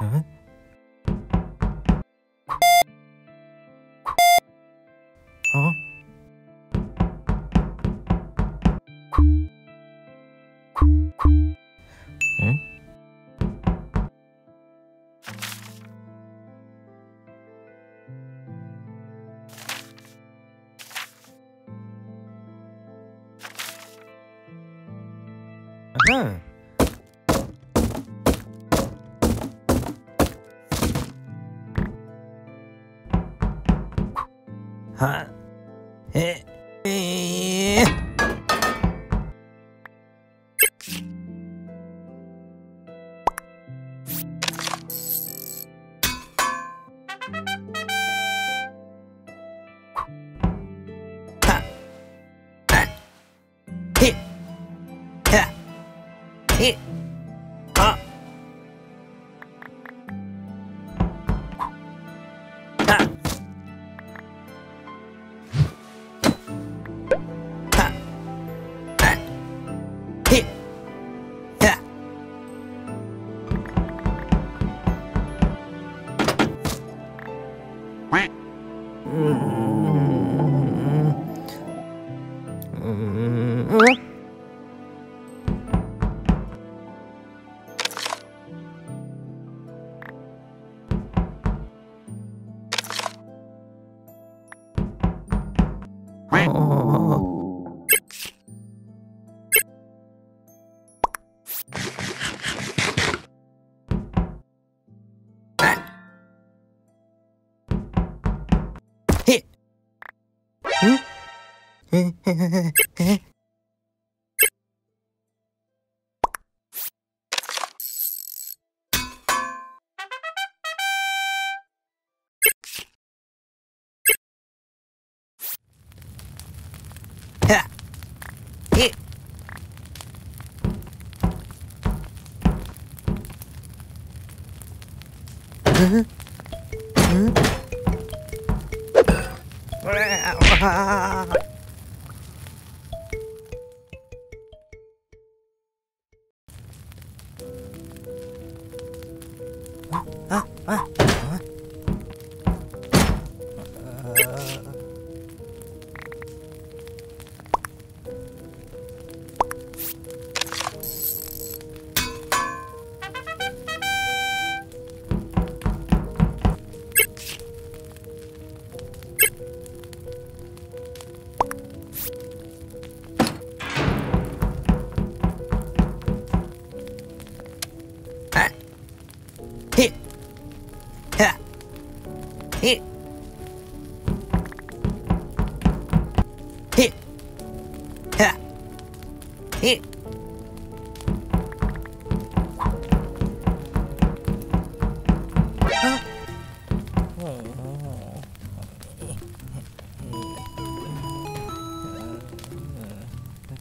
嗯。你嗯，嘿嘿嘿嘿。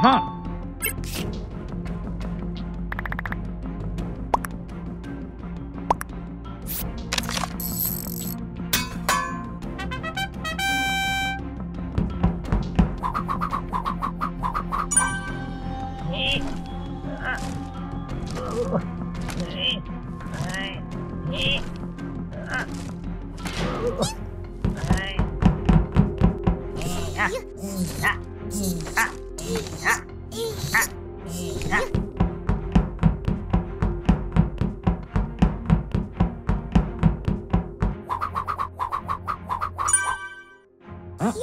huh あ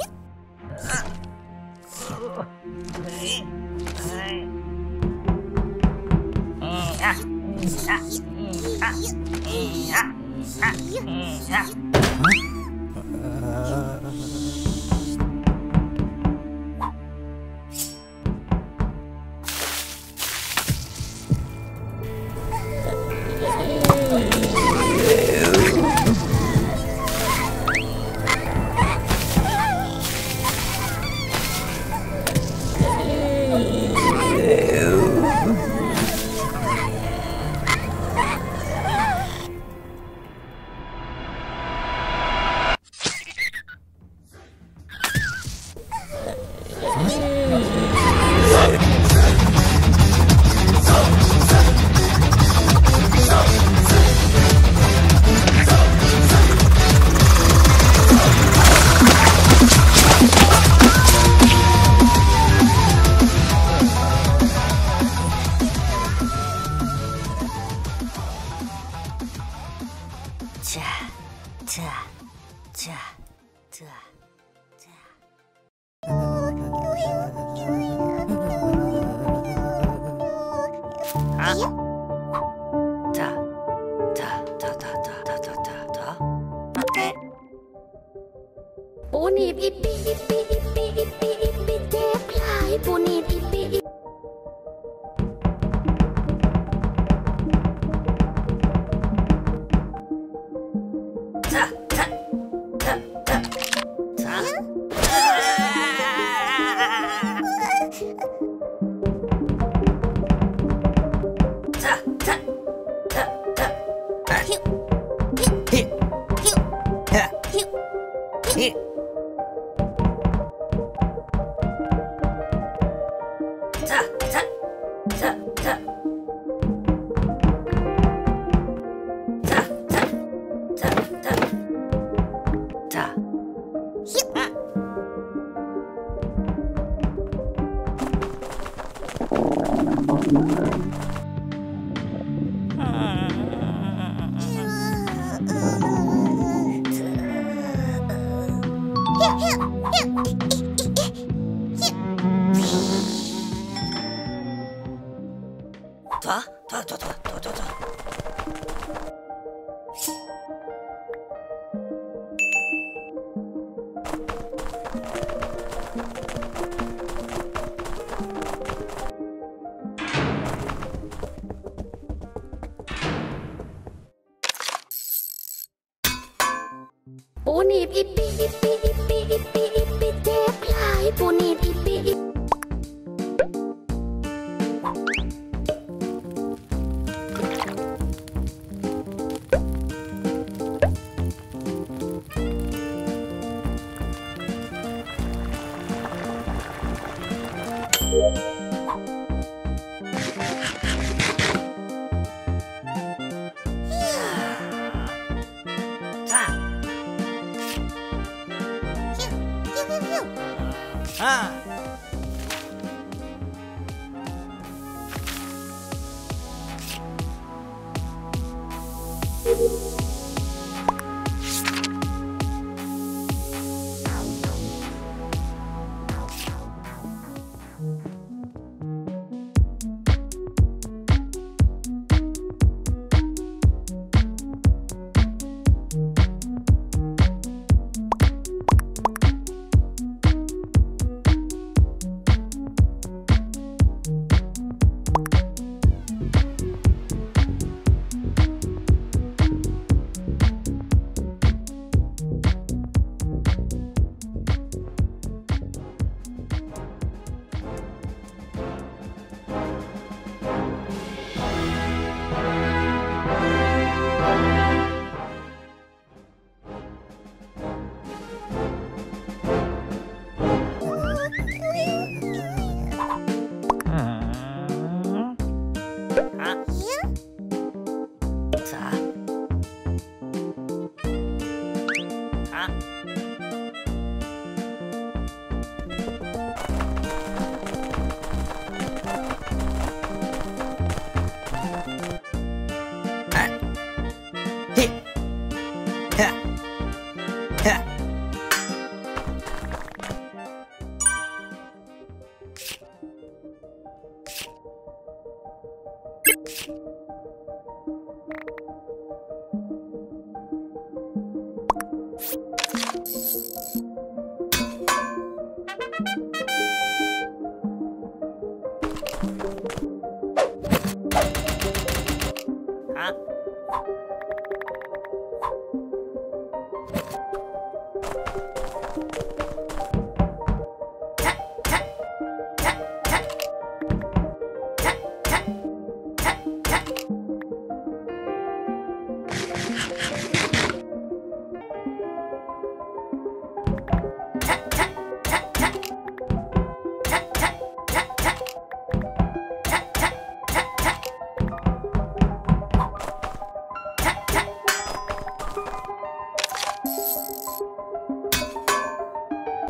走走走啊。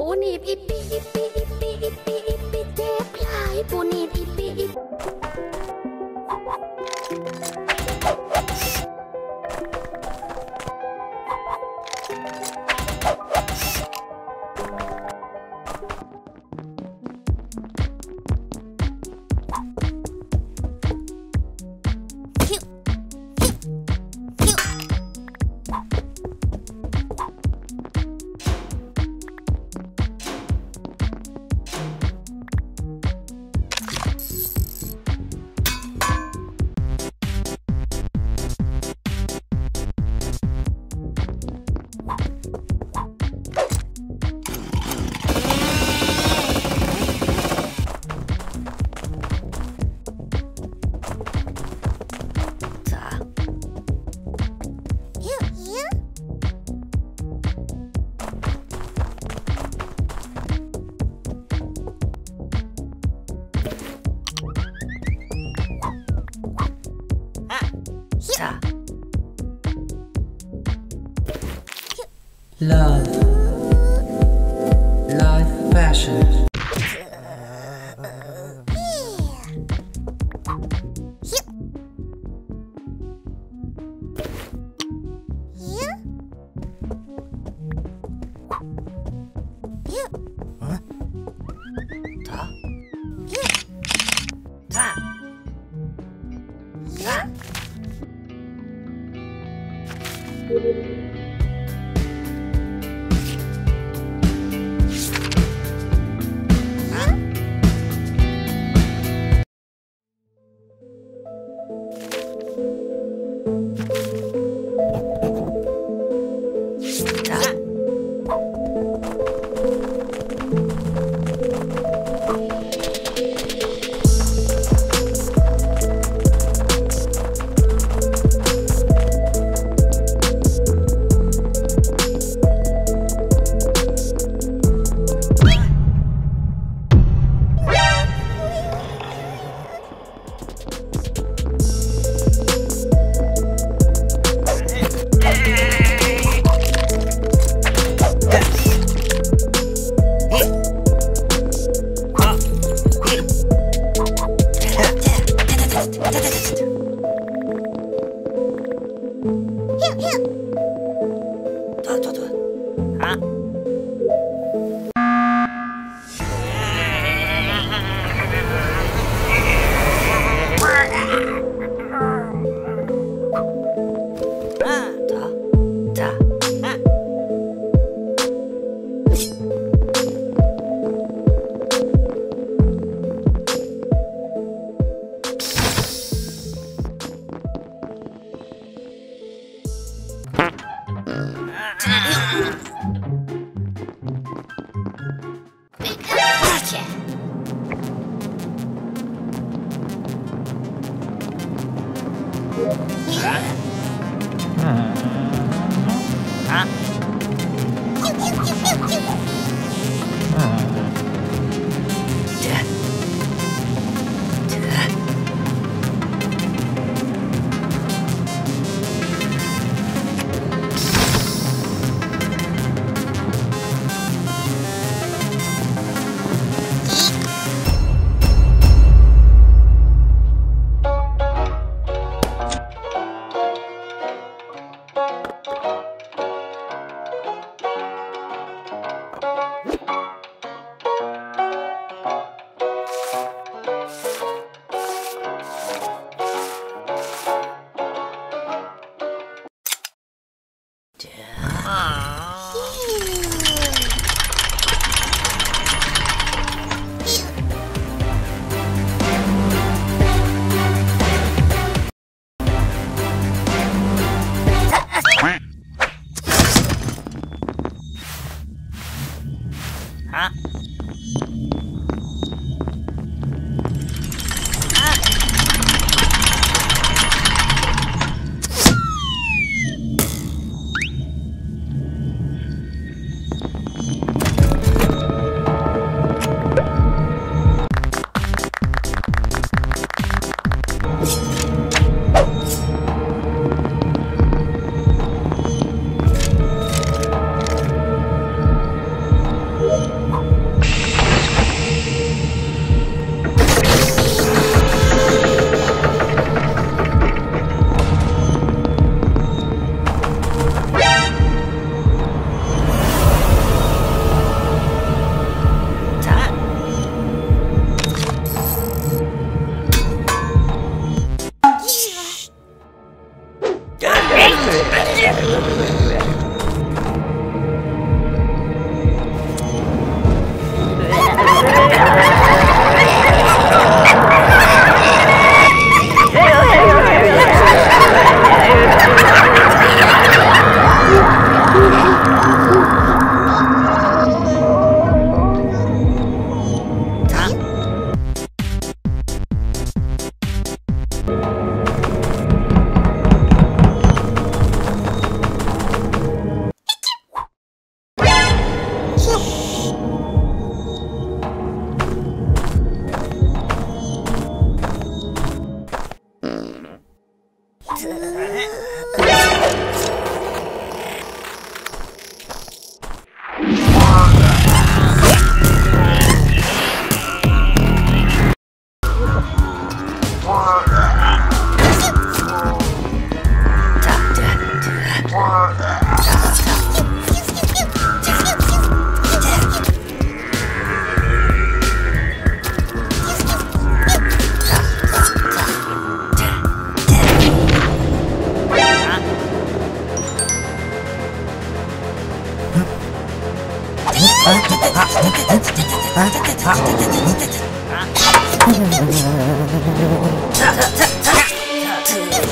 ปูนีบอีปีอีปีอีปีอีปีอีปีเจ็บหลายปูนีบอีปีอีจ้ Love.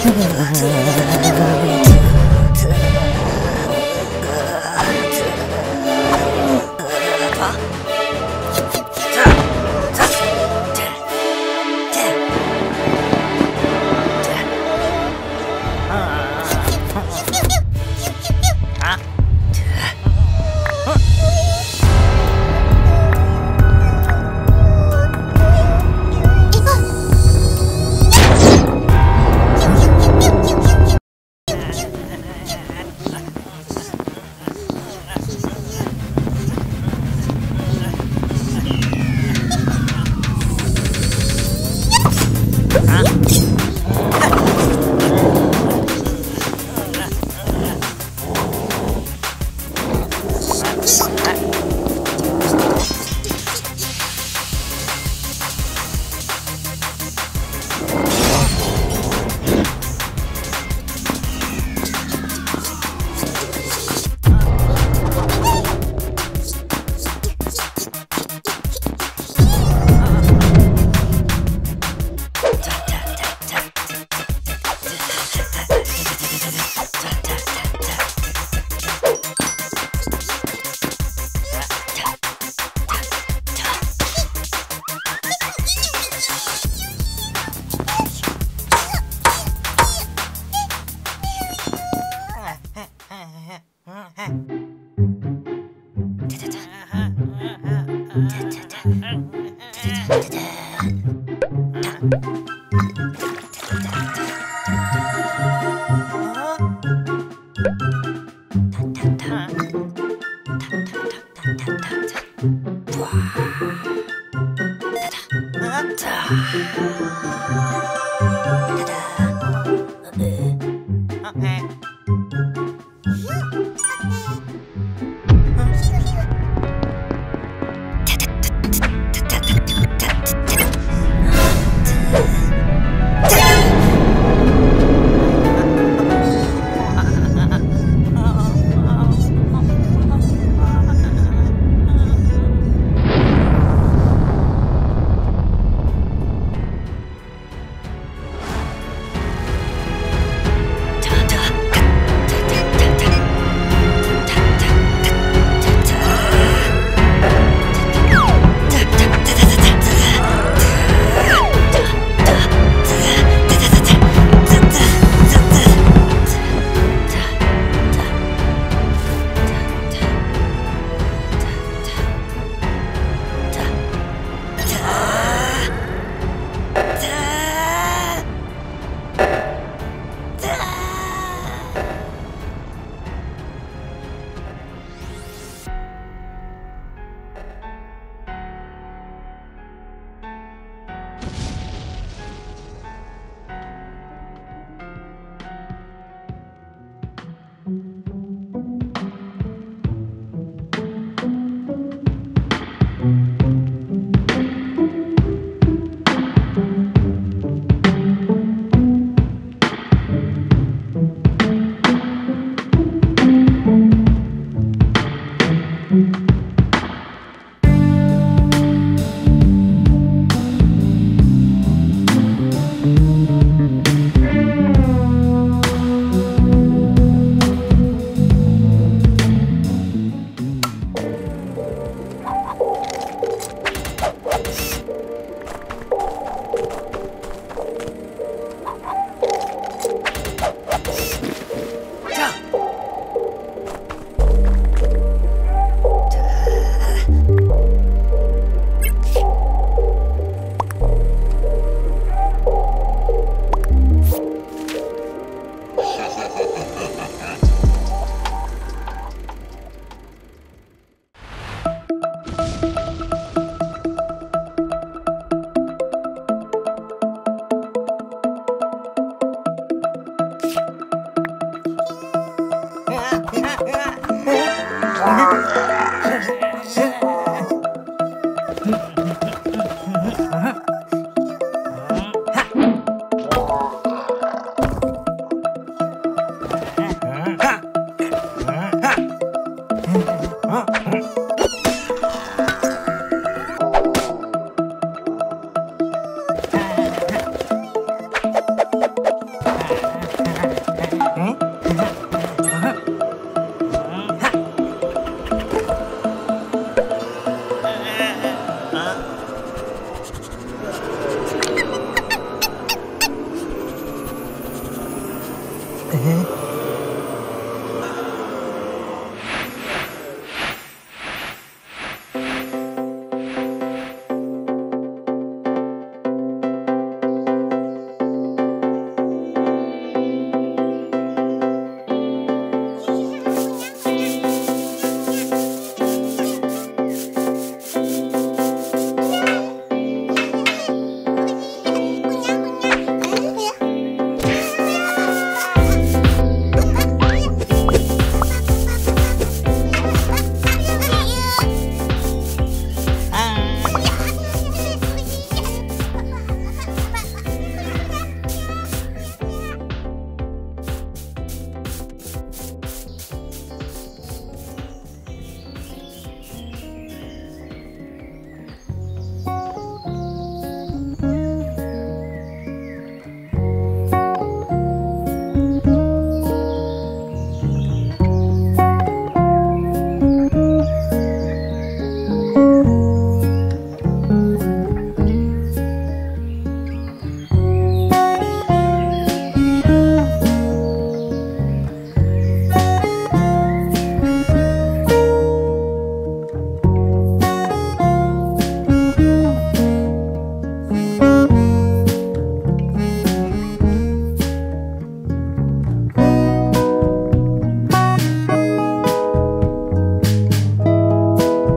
ハハハハ!